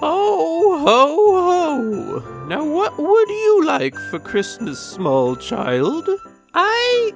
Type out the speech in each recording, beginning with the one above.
Ho, ho, ho! Now, what would you like for Christmas, small child? I.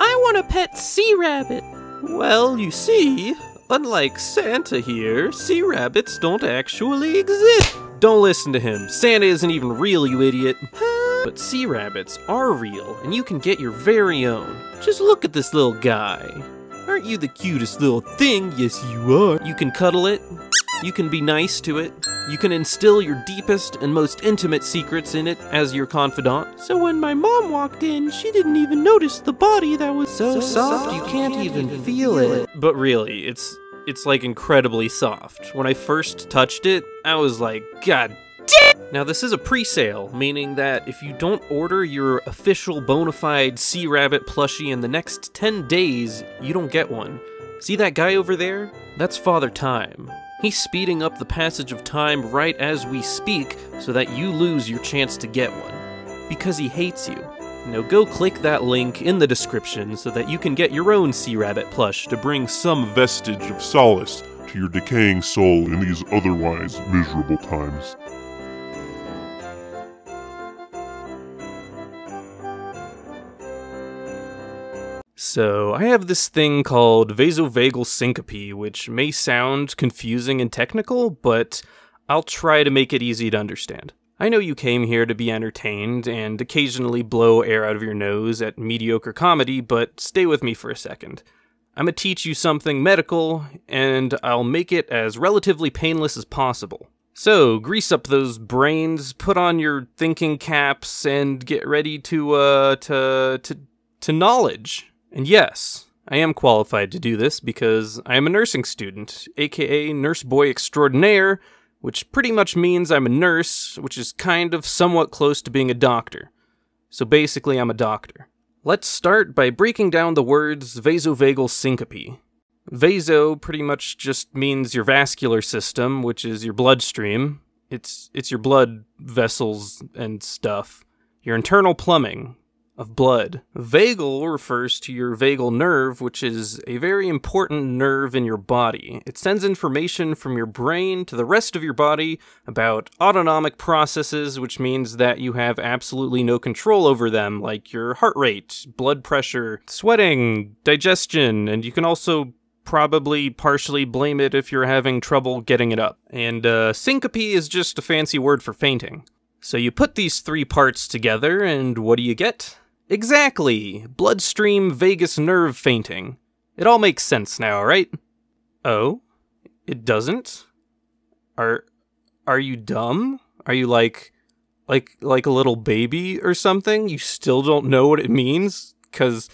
I want a pet sea rabbit. Well, you see, unlike Santa here, sea rabbits don't actually exist. Don't listen to him. Santa isn't even real, you idiot. But sea rabbits are real, and you can get your very own. Just look at this little guy. Aren't you the cutest little thing? Yes, you are. You can cuddle it. You can be nice to it. You can instill your deepest and most intimate secrets in it as your confidant. So when my mom walked in, she didn't even notice the body that was so, soft, you can't, even feel it. But really, it's it's like incredibly soft. When I first touched it, I was like, God now, this is a pre sale, meaning that if you don't order your official bona fide Sea Rabbit plushie in the next 10 days, you don't get one. See that guy over there? That's Father Time. He's speeding up the passage of time right as we speak so that you lose your chance to get one. Because he hates you. Now go click that link in the description so that you can get your own Sea Rabbit plush to bring some vestige of solace to your decaying soul in these otherwise miserable times. So, I have this thing called vasovagal syncope, which may sound confusing and technical, but I'll try to make it easy to understand. I know you came here to be entertained and occasionally blow air out of your nose at mediocre comedy, but stay with me for a second. I'm gonna teach you something medical, and I'll make it as relatively painless as possible. So, grease up those brains, put on your thinking caps, and get ready to, uh, to, to, to knowledge. And yes, I am qualified to do this because I am a nursing student, aka nurse boy extraordinaire, which pretty much means I'm a nurse, which is kind of somewhat close to being a doctor. So basically, I'm a doctor. Let's start by breaking down the words vasovagal syncope. Vaso pretty much just means your vascular system, which is your bloodstream. It's it's your blood vessels and stuff. Your internal plumbing, of blood. Vagal refers to your vagal nerve, which is a very important nerve in your body. It sends information from your brain to the rest of your body about autonomic processes, which means that you have absolutely no control over them, like your heart rate, blood pressure, sweating, digestion, and you can also probably partially blame it if you're having trouble getting it up. And uh, syncope is just a fancy word for fainting. So you put these three parts together, and what do you get? Exactly! Bloodstream vagus nerve fainting. It all makes sense now, right? Oh? It doesn't? Are are you dumb? Are you like like like a little baby or something? You still don't know what it means cuz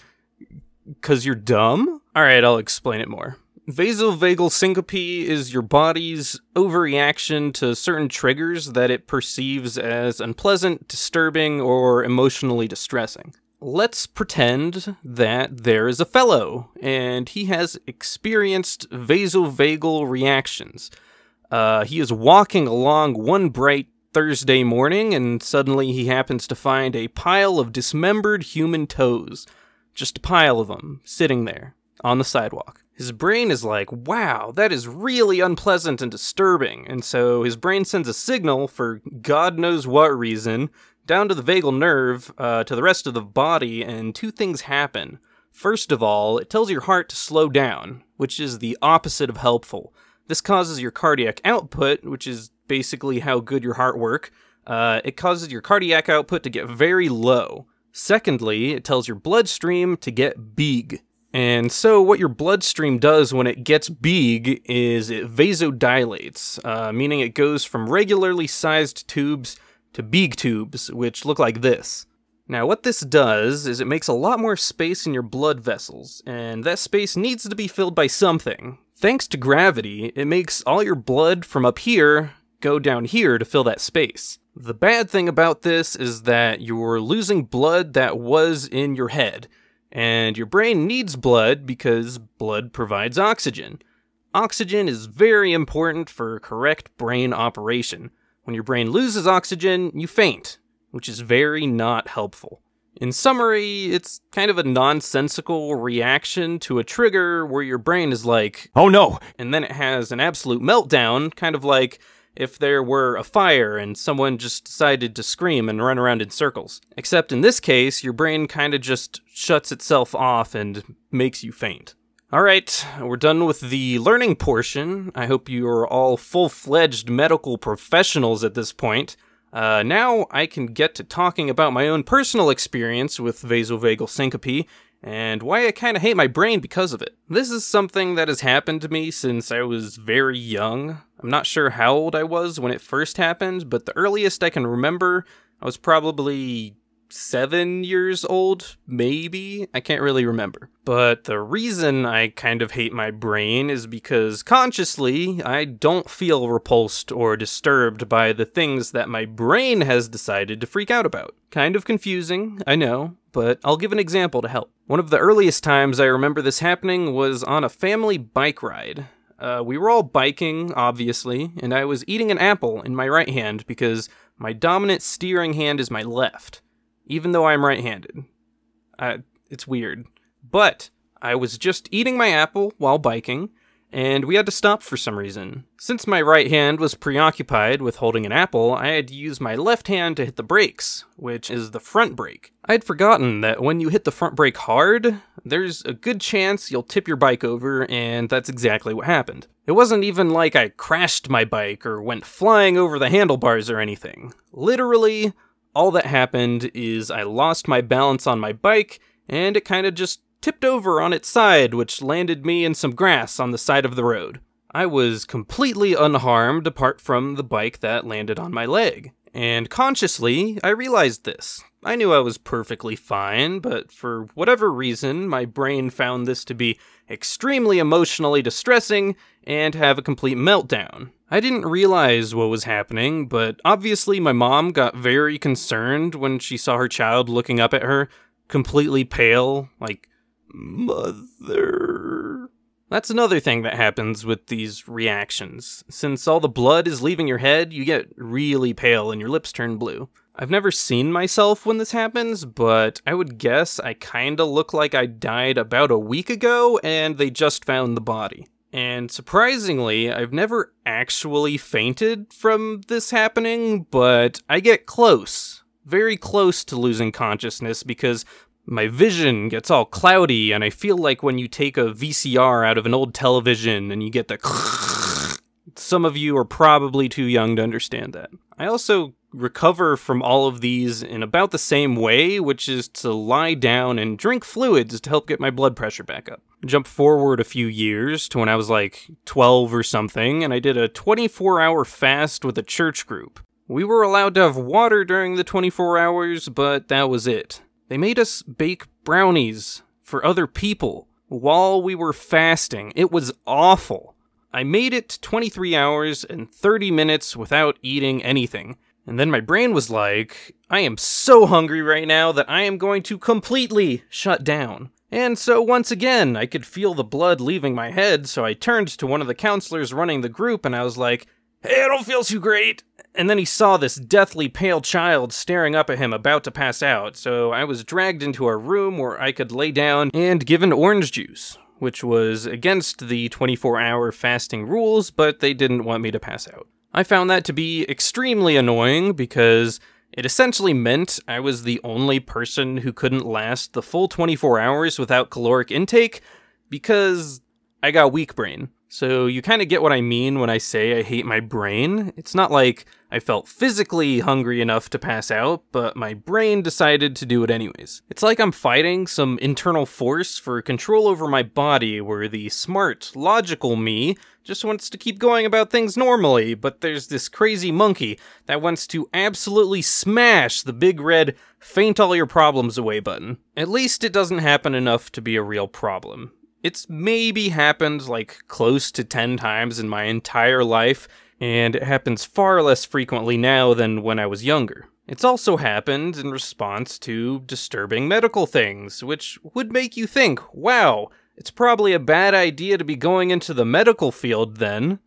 cuz you're dumb? All right, I'll explain it more. Vasovagal syncope is your body's overreaction to certain triggers that it perceives as unpleasant, disturbing, or emotionally distressing let's pretend that there is a fellow and he has experienced vasovagal reactions. Uh, he is walking along one bright Thursday morning and suddenly he happens to find a pile of dismembered human toes. Just a pile of them sitting there on the sidewalk. His brain is like, wow, that is really unpleasant and disturbing. And so his brain sends a signal for God knows what reason down to the vagal nerve uh, to the rest of the body, and two things happen. First of all, it tells your heart to slow down, which is the opposite of helpful. This causes your cardiac output, which is basically how good your heart work. Uh, it causes your cardiac output to get very low. Secondly, it tells your bloodstream to get big. And so, what your bloodstream does when it gets big is it vasodilates, uh, meaning it goes from regularly sized tubes to big tubes, which look like this. Now, what this does is it makes a lot more space in your blood vessels, and that space needs to be filled by something. Thanks to gravity, it makes all your blood from up here go down here to fill that space. The bad thing about this is that you're losing blood that was in your head, and your brain needs blood because blood provides oxygen. Oxygen is very important for correct brain operation. When your brain loses oxygen, you faint, which is very not helpful. In summary, it's kind of a nonsensical reaction to a trigger where your brain is like, oh no, and then it has an absolute meltdown, kind of like if there were a fire and someone just decided to scream and run around in circles. Except in this case, your brain kind of just shuts itself off and makes you faint. All right, we're done with the learning portion. I hope you are all full fledged medical professionals at this point. Uh, now I can get to talking about my own personal experience with vasovagal syncope and why I kind of hate my brain because of it. This is something that has happened to me since I was very young. I'm not sure how old I was when it first happened, but the earliest I can remember, I was probably seven years old, maybe. I can't really remember. But the reason I kind of hate my brain is because consciously, I don't feel repulsed or disturbed by the things that my brain has decided to freak out about. Kind of confusing, I know, but I'll give an example to help. One of the earliest times I remember this happening was on a family bike ride. Uh, we were all biking, obviously, and I was eating an apple in my right hand because my dominant steering hand is my left even though I'm right handed. Uh, it's weird. But I was just eating my apple while biking, and we had to stop for some reason. Since my right hand was preoccupied with holding an apple, I had to use my left hand to hit the brakes, which is the front brake. I'd forgotten that when you hit the front brake hard, there's a good chance you'll tip your bike over, and that's exactly what happened. It wasn't even like I crashed my bike or went flying over the handlebars or anything. Literally, all that happened is I lost my balance on my bike, and it kind of just tipped over on its side, which landed me in some grass on the side of the road. I was completely unharmed apart from the bike that landed on my leg. And consciously, I realized this. I knew I was perfectly fine, but for whatever reason, my brain found this to be extremely emotionally distressing and have a complete meltdown. I didn't realize what was happening, but obviously my mom got very concerned when she saw her child looking up at her, completely pale, like, Mother. That's another thing that happens with these reactions. Since all the blood is leaving your head, you get really pale and your lips turn blue. I've never seen myself when this happens, but I would guess I kinda look like I died about a week ago and they just found the body. And surprisingly, I've never actually fainted from this happening, but I get close, very close to losing consciousness because my vision gets all cloudy, and I feel like when you take a VCR out of an old television and you get the. Some of you are probably too young to understand that. I also recover from all of these in about the same way, which is to lie down and drink fluids to help get my blood pressure back up. Jump forward a few years to when I was like 12 or something, and I did a 24 hour fast with a church group. We were allowed to have water during the 24 hours, but that was it. They made us bake brownies for other people while we were fasting. It was awful. I made it 23 hours and 30 minutes without eating anything. And then my brain was like, I am so hungry right now that I am going to completely shut down. And so once again, I could feel the blood leaving my head, so I turned to one of the counselors running the group and I was like, Hey, I don't feel too great. And then he saw this deathly pale child staring up at him about to pass out, so I was dragged into a room where I could lay down and given orange juice, which was against the 24 hour fasting rules, but they didn't want me to pass out. I found that to be extremely annoying because it essentially meant I was the only person who couldn't last the full 24 hours without caloric intake because I got weak brain. So you kind of get what I mean when I say I hate my brain. It's not like I felt physically hungry enough to pass out, but my brain decided to do it anyways. It's like I'm fighting some internal force for control over my body where the smart, logical me just wants to keep going about things normally, but there's this crazy monkey that wants to absolutely smash the big red faint all your problems away button. At least it doesn't happen enough to be a real problem. It's maybe happened like close to 10 times in my entire life, and it happens far less frequently now than when I was younger. It's also happened in response to disturbing medical things, which would make you think, wow, it's probably a bad idea to be going into the medical field then.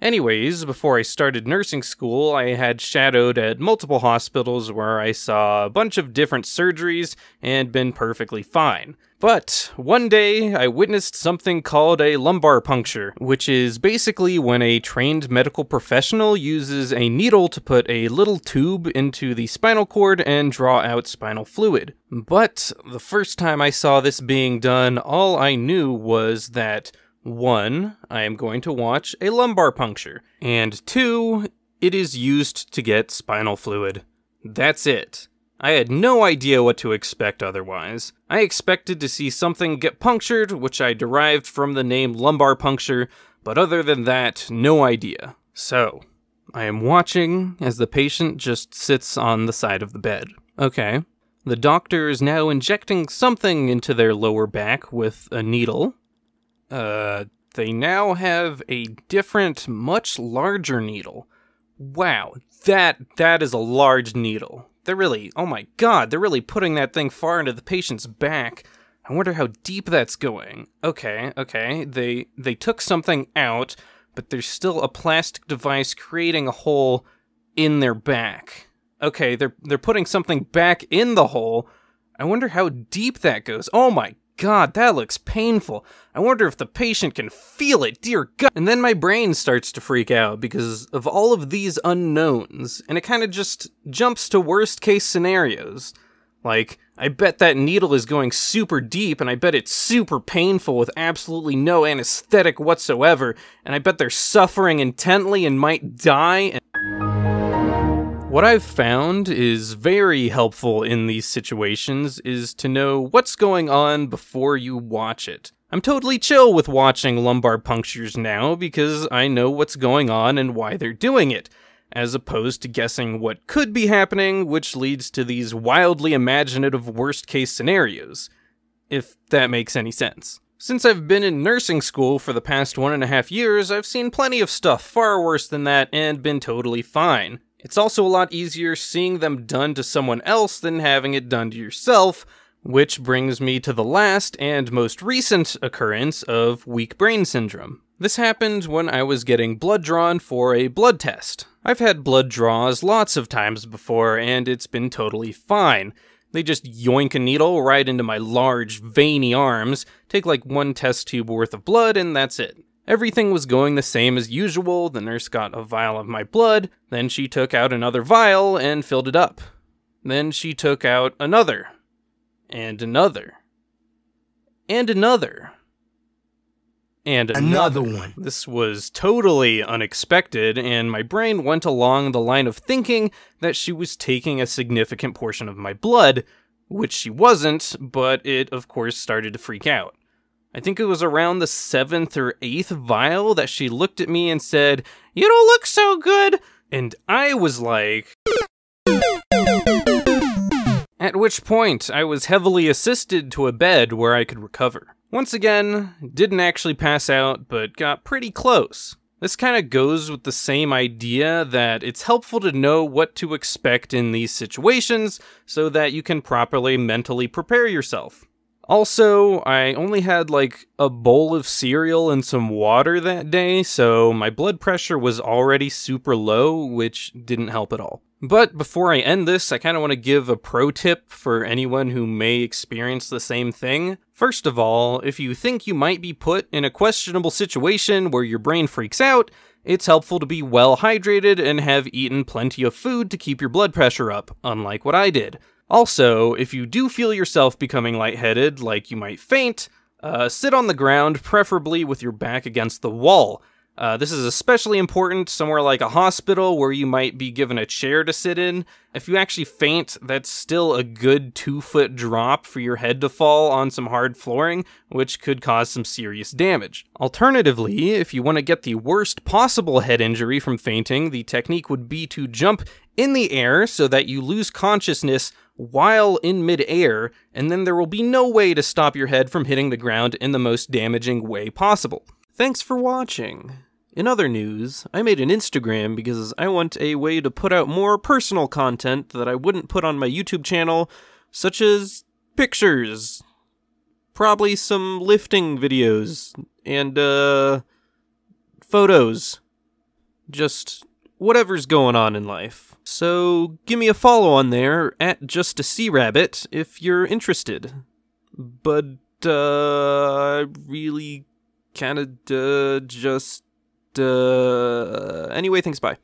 Anyways, before I started nursing school, I had shadowed at multiple hospitals where I saw a bunch of different surgeries and been perfectly fine. But one day I witnessed something called a lumbar puncture, which is basically when a trained medical professional uses a needle to put a little tube into the spinal cord and draw out spinal fluid. But the first time I saw this being done, all I knew was that one, I am going to watch a lumbar puncture, and two, it is used to get spinal fluid. That's it. I had no idea what to expect otherwise. I expected to see something get punctured, which I derived from the name lumbar puncture, but other than that, no idea. So, I am watching as the patient just sits on the side of the bed. Okay. The doctor is now injecting something into their lower back with a needle. Uh, they now have a different, much larger needle. Wow, that that is a large needle. They're really, oh my god, they're really putting that thing far into the patient's back. I wonder how deep that's going. Okay, okay. They they took something out, but there's still a plastic device creating a hole in their back. Okay, they're they're putting something back in the hole. I wonder how deep that goes. Oh my God, that looks painful. I wonder if the patient can feel it, dear God. And then my brain starts to freak out because of all of these unknowns, and it kind of just jumps to worst case scenarios. Like, I bet that needle is going super deep, and I bet it's super painful with absolutely no anesthetic whatsoever, and I bet they're suffering intently and might die. And what I've found is very helpful in these situations is to know what's going on before you watch it. I'm totally chill with watching lumbar punctures now because I know what's going on and why they're doing it, as opposed to guessing what could be happening, which leads to these wildly imaginative worst case scenarios. If that makes any sense. Since I've been in nursing school for the past one and a half years, I've seen plenty of stuff far worse than that and been totally fine. It's also a lot easier seeing them done to someone else than having it done to yourself, which brings me to the last and most recent occurrence of weak brain syndrome. This happened when I was getting blood drawn for a blood test. I've had blood draws lots of times before, and it's been totally fine. They just yoink a needle right into my large, veiny arms, take like one test tube worth of blood, and that's it. Everything was going the same as usual. The nurse got a vial of my blood, then she took out another vial and filled it up. Then she took out another, and another, and another, and another. Another one. This was totally unexpected, and my brain went along the line of thinking that she was taking a significant portion of my blood, which she wasn't, but it, of course, started to freak out. I think it was around the seventh or eighth vial that she looked at me and said, You don't look so good. And I was like. At which point, I was heavily assisted to a bed where I could recover. Once again, didn't actually pass out, but got pretty close. This kind of goes with the same idea that it's helpful to know what to expect in these situations so that you can properly mentally prepare yourself. Also, I only had like a bowl of cereal and some water that day, so my blood pressure was already super low, which didn't help at all. But before I end this, I kind of want to give a pro tip for anyone who may experience the same thing. First of all, if you think you might be put in a questionable situation where your brain freaks out, it's helpful to be well hydrated and have eaten plenty of food to keep your blood pressure up, unlike what I did. Also, if you do feel yourself becoming lightheaded, like you might faint, uh, sit on the ground, preferably with your back against the wall. Uh, this is especially important somewhere like a hospital where you might be given a chair to sit in. If you actually faint, that's still a good two foot drop for your head to fall on some hard flooring, which could cause some serious damage. Alternatively, if you want to get the worst possible head injury from fainting, the technique would be to jump in the air so that you lose consciousness while in midair, and then there will be no way to stop your head from hitting the ground in the most damaging way possible. Thanks for watching. In other news, I made an Instagram because I want a way to put out more personal content that I wouldn't put on my YouTube channel, such as pictures, probably some lifting videos, and, uh, photos. Just whatever's going on in life. So give me a follow on there, at just a sea rabbit, if you're interested. But, uh, I really kinda, uh, just, uh, anyway, thanks, bye.